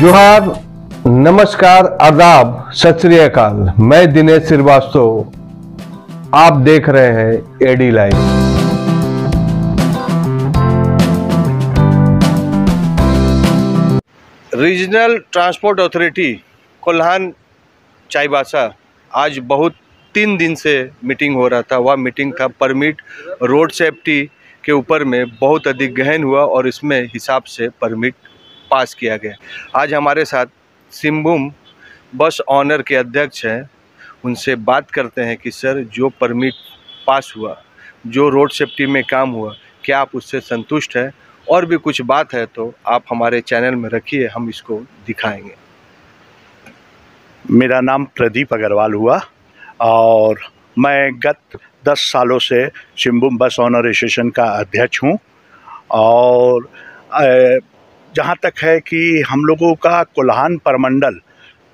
जोहार नमस्कार, आदाब, सत मैं दिनेश श्रीवास्तव। आप देख रहे हैं AD live regional transport authority Kolhan, Chaibasa. आज बहुत तीन दिन से मीटिंग हो रहा था। वह मीटिंग था परमिट रोड सेफ्टी के ऊपर में बहुत अधिक गहन हुआ और इसमें हिसाब से परमिट पास किया गया। आज हमारे साथ सिम्बुम बस ऑनर के अध्यक्ष हैं। उनसे बात करते हैं कि, सर, जो परमिट पास हुआ, जो रोड सेफ्टी में काम हुआ, क्या आप उससे संतुष्ट हैं? और भी कुछ बात है तो आप हमारे चैनल में रखिए, हम इसको दिखाएँगे। मेरा नाम प्रदीप अग्रवाल हुआ और मैं गत दस सालों से शिम्बुम बस ऑनर एसोसिएशन का अध्यक्ष हूँ। और जहाँ तक है कि हम लोगों का कोल्हान परमंडल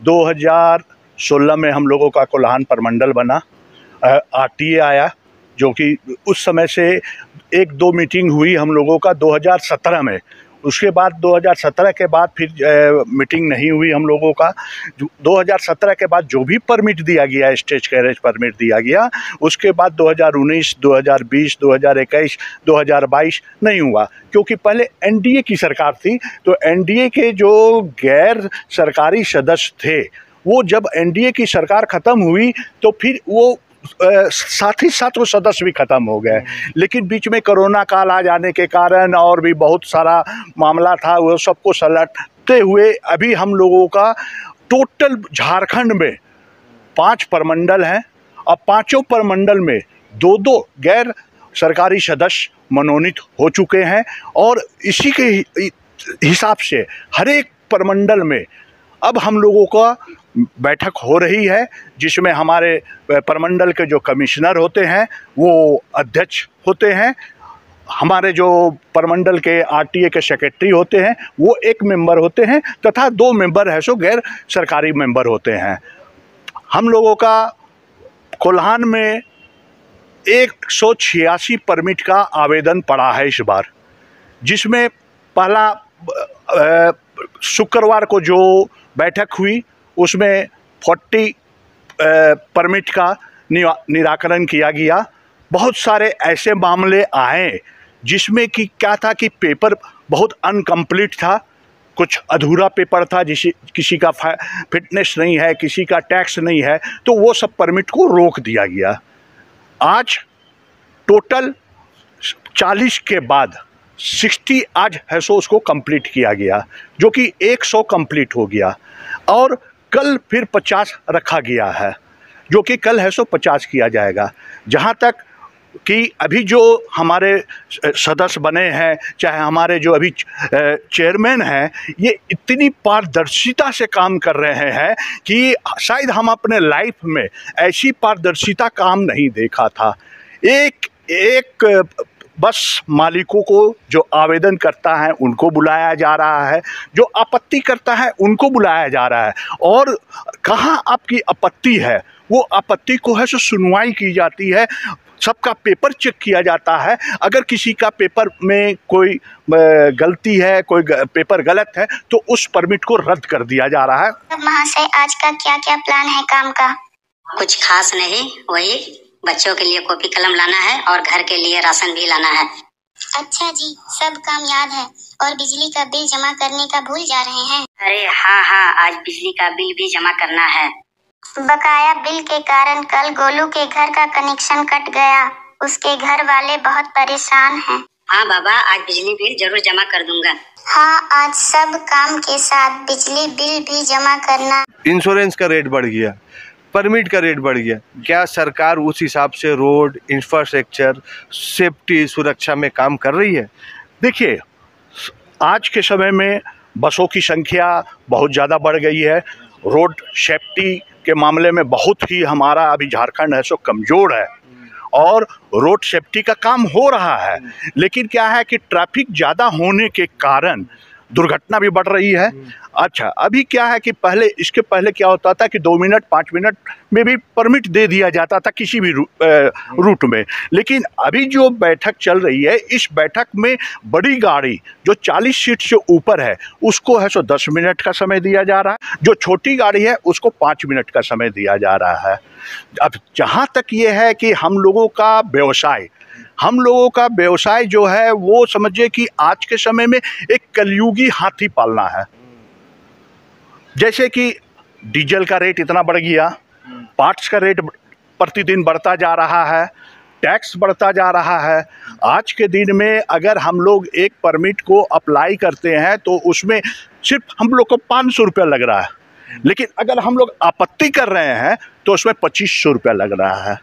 2016 में हम लोगों का कोल्हान परमंडल बना आरटीए आया, जो कि उस समय से एक दो मीटिंग हुई हम लोगों का 2017 में। उसके बाद 2017 के बाद फिर मीटिंग नहीं हुई हम लोगों का। जो- 2017 के बाद जो भी परमिट दिया गया स्टेज कैरेज परमिट दिया गया उसके बाद 2019, 2020, 2021, 2022 नहीं हुआ। क्योंकि पहले एनडीए की सरकार थी तो एनडीए के जो गैर सरकारी सदस्य थे वो जब एनडीए की सरकार ख़त्म हुई तो फिर वो साथ ही साथ वो सदस्य भी ख़त्म हो गए। लेकिन बीच में कोरोना काल आ जाने के कारण और भी बहुत सारा मामला था वो सबको सलटते हुए अभी हम लोगों का टोटल झारखंड में पाँच परमंडल हैं और पाँचों परमंडल में दो दो गैर सरकारी सदस्य मनोनीत हो चुके हैं और इसी के हिसाब से हर एक परमंडल में अब हम लोगों का बैठक हो रही है, जिसमें हमारे परमंडल के जो कमिश्नर होते हैं, वो अध्यक्ष होते हैं। हमारे जो परमंडल के आरटीए के सेक्रेटरी होते हैं, वो एक मेंबर होते हैं, तथा दो मेंबर है सो गैर सरकारी मेंबर होते हैं। हम लोगों का कोल्हान में एक सौ छियासी परमिट का आवेदन पड़ा है इस बार, जिसमें पहला शुक्रवार को जो बैठक हुई, उसमें फोर्टी परमिट का निराकरण किया गया। बहुत सारे ऐसे मामले आए जिसमें कि क्या था कि पेपर बहुत अनकम्प्लीट था। कुछ अधूरा पेपर था जिसे, किसी का फिटनेस नहीं है, किसी का टैक्स नहीं है तो वो सब परमिट को रोक दिया गया। आज टोटल 40 के बाद 60 आज है, सो उसको कंप्लीट किया गया, जो कि 100 कंप्लीट हो गया। और कल फिर 50 रखा गया है, जो कि कल है, सो 50 किया जाएगा। जहाँ तक कि अभी जो हमारे सदस्य बने हैं, चाहे हमारे जो अभी चेयरमैन हैं, ये इतनी पारदर्शिता से काम कर रहे हैं कि शायद हम अपने लाइफ में ऐसी पारदर्शिता काम नहीं देखा था। एक एक बस मालिकों को जो आवेदन करता है उनको बुलाया जा रहा है। जो आपत्ति करता है उनको बुलाया जा रहा है। और कहाँ आपकी आपत्ति है? वो आपत्ति को है सो सुनवाई की जाती है सबका पेपर चेक किया जाता है। अगर किसी का पेपर में कोई गलती है कोई पेपर गलत है तो उस परमिट को रद्द कर दिया जा रहा है। महाशय आज का क्या क्या प्लान है काम का? कुछ खास नहीं वही बच्चों के लिए कॉपी कलम लाना है और घर के लिए राशन भी लाना है। अच्छा जी सब काम याद है और बिजली का बिल जमा करने का भूल जा रहे हैं। अरे हाँ हाँ आज बिजली का बिल भी जमा करना है। बकाया बिल के कारण कल गोलू के घर का कनेक्शन कट गया। उसके घर वाले बहुत परेशान हैं। हाँ बाबा आज बिजली बिल ज़रूर जमा कर दूँगा। हाँ आज सब काम के साथ बिजली बिल भी जमा करना। इंश्योरेंस का रेट बढ़ गया। परमिट का रेट बढ़ गया। क्या सरकार उस हिसाब से रोड इंफ्रास्ट्रक्चर सेफ्टी सुरक्षा में काम कर रही है? देखिए, आज के समय में बसों की संख्या बहुत ज़्यादा बढ़ गई है। रोड सेफ्टी के मामले में बहुत ही हमारा अभी झारखंड है, सो कमज़ोर है। और रोड सेफ्टी का काम हो रहा है। लेकिन क्या है कि ट्रैफ़िक ज़्यादा होने के कारण दुर्घटना भी बढ़ रही है। अच्छा अभी क्या है कि पहले इसके पहले क्या होता था कि दो मिनट पाँच मिनट में भी परमिट दे दिया जाता था किसी भी रू, अ, रूट में। लेकिन अभी जो बैठक चल रही है इस बैठक में बड़ी गाड़ी जो 40 सीट से ऊपर है उसको है सो 10 मिनट का समय दिया जा रहा है। जो छोटी गाड़ी है उसको पाँच मिनट का समय दिया जा रहा है। अब जहाँ तक ये है कि हम लोगों का व्यवसाय हम लोगों का व्यवसाय जो है, वो समझिए कि आज के समय में एक कलयुगी हाथी पालना है। जैसे कि डीजल का रेट इतना बढ़ गया, पार्ट्स का रेट प्रतिदिन बढ़ता जा रहा है, टैक्स बढ़ता जा रहा है। आज के दिन में अगर हम लोग एक परमिट को अप्लाई करते हैं तो उसमें सिर्फ़ हम लोग को पाँच सौ रुपया लग रहा है। लेकिन अगर हम लोग आपत्ति कर रहे हैं तो उसमें पच्चीस सौ रुपया लग रहा है।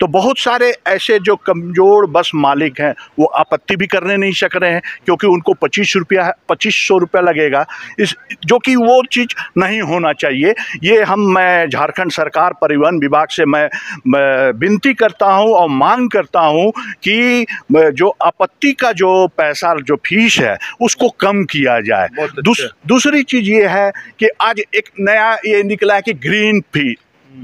तो बहुत सारे ऐसे जो कमज़ोर बस मालिक हैं वो आपत्ति भी करने नहीं सक रहे हैं क्योंकि उनको पच्चीस रुपया पच्चीस सौ रुपया लगेगा। इस जो कि वो चीज़ नहीं होना चाहिए। ये हम मैं झारखंड सरकार परिवहन विभाग से मैं, मैं विनती करता हूँ और मांग करता हूँ कि जो आपत्ति का जो पैसा जो फ़ीस है उसको कम किया जाए। अच्छा। दूस, दूसरी चीज़ ये है कि आज एक नया ये निकला है कि green fee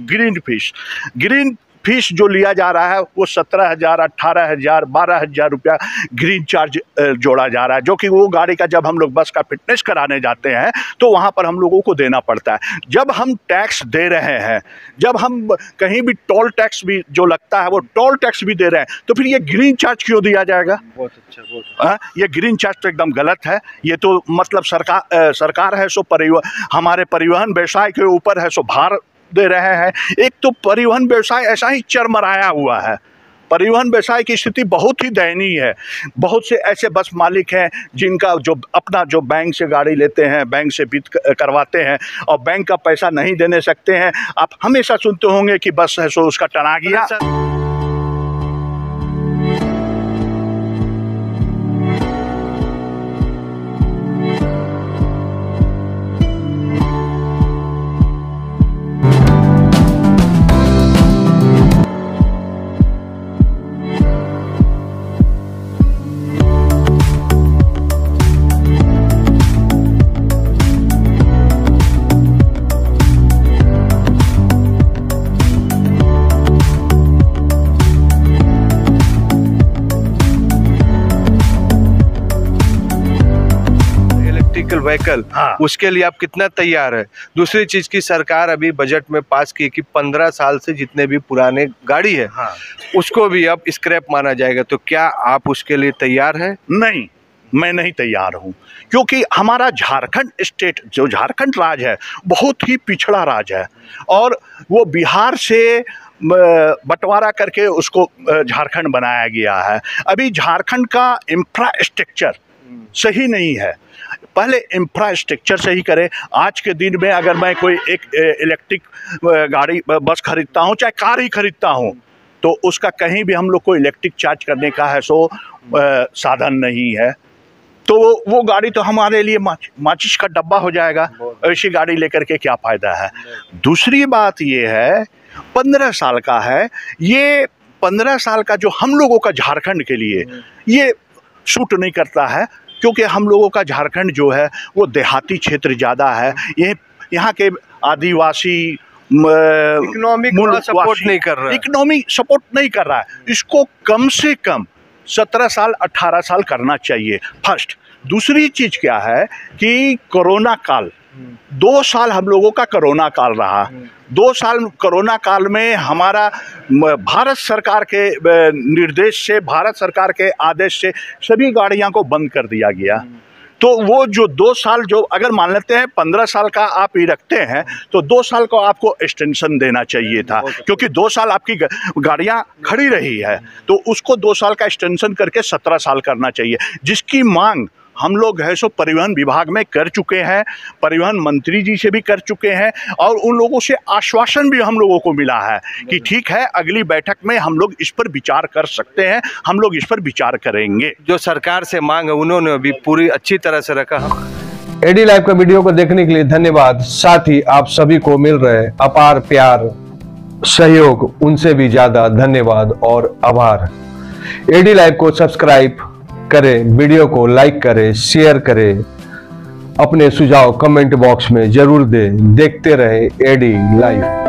green fish green fees जो लिया जा रहा है वो सत्रह हज़ार अट्ठारह हज़ार बारह हज़ार रुपया ग्रीन चार्ज जोड़ा जा रहा है। जो कि वो गाड़ी का जब हम लोग बस का फिटनेस कराने जाते हैं तो वहाँ पर हम लोगों को देना पड़ता है। जब हम टैक्स दे रहे हैं जब हम कहीं भी टोल टैक्स भी जो लगता है वो टोल टैक्स भी दे रहे हैं तो फिर ये ग्रीन चार्ज क्यों दिया जाएगा? बहुत अच्छा बहुत अच्छा। हाँ, ये ग्रीन चार्ज तो एकदम गलत है। ये तो मतलब सरकार सरकार है सो परिवहन हमारे परिवहन व्यवसाय के ऊपर है सो भार दे रहे हैं। एक तो परिवहन व्यवसाय ऐसा ही चरमराया हुआ है। परिवहन व्यवसाय की स्थिति बहुत ही दयनीय है। बहुत से ऐसे बस मालिक हैं जिनका जो अपना जो बैंक से गाड़ी लेते हैं, बैंक से वित्त करवाते हैं और बैंक का पैसा नहीं देने सकते हैं। आप हमेशा सुनते होंगे कि बस है, सो उसका टना गया व्हीकल हाँ। उसके लिए आप कितना तैयार है? दूसरी चीज़ की सरकार अभी बजट में पास की कि पंद्रह साल से जितने भी पुराने गाड़ी है हाँ। उसको भी अब स्क्रैप माना जाएगा। तो क्या आप उसके लिए तैयार हैं? नहीं मैं नहीं तैयार हूँ। क्योंकि हमारा झारखंड स्टेट जो झारखंड राज्य है बहुत ही पिछड़ा राज्य है। और वो बिहार से बंटवारा करके उसको झारखंड बनाया गया है। अभी झारखंड का इंफ्रास्ट्रक्चर सही नहीं है। पहले इंफ्रास्ट्रक्चर सही करें। आज के दिन में अगर मैं कोई एक इलेक्ट्रिक गाड़ी बस खरीदता हूँ चाहे कार ही खरीदता हूँ तो उसका कहीं भी हम लोग को इलेक्ट्रिक चार्ज करने का है सो अ, साधन नहीं है। तो वो- वो गाड़ी तो हमारे लिए माच, माचिस का डब्बा हो जाएगा। ऐसी गाड़ी लेकर के क्या फ़ायदा है? दूसरी बात ये है पंद्रह साल का है। ये पंद्रह साल का जो हम लोगों का झारखंड के लिए ये सूट नहीं करता है। क्योंकि हम लोगों का झारखंड जो है वो देहाती क्षेत्र ज़्यादा है। ये यहाँ के आदिवासी इकोनॉमिक सपोर्ट नहीं कर रहा है। इकोनॉमी सपोर्ट नहीं कर रहा है। इसको कम से कम सत्रह साल अट्ठारह साल करना चाहिए। फ़र्स्ट दूसरी चीज़ क्या है कि कोरोना काल दो साल हम लोगों का कोरोना काल रहा। दो साल कोरोना काल में हमारा भारत सरकार के निर्देश से भारत सरकार के आदेश से सभी गाड़ियाँ को बंद कर दिया गया। तो वो जो दो साल जो अगर मान लेते हैं पंद्रह साल का आप ही रखते हैं तो दो साल को आपको एक्सटेंशन देना चाहिए था। क्योंकि दो साल आपकी गाड़ियाँ खड़ी रही है तो उसको दो साल का एक्सटेंशन करके सत्रह साल करना चाहिए। जिसकी मांग हम लोग है सो परिवहन विभाग में कर चुके हैं परिवहन मंत्री जी से भी कर चुके हैं और उन लोगों से आश्वासन भी हम लोगों को मिला है कि ठीक है अगली बैठक में हम लोग इस पर विचार कर सकते हैं हम लोग इस पर विचार करेंगे। जो सरकार से मांग है उन्होंने अभी पूरी अच्छी तरह से रखा एडी लाइव का वीडियो को देखने के लिए धन्यवाद। साथ ही आप सभी को मिल रहे अपार प्यार सहयोग उनसे भी ज़्यादा धन्यवाद और आभार। एडी लाइव को सब्सक्राइब करें, वीडियो को लाइक करें, शेयर करें। अपने सुझाव कमेंट बॉक्स में ज़रूर दें। देखते रहे एडी लाइव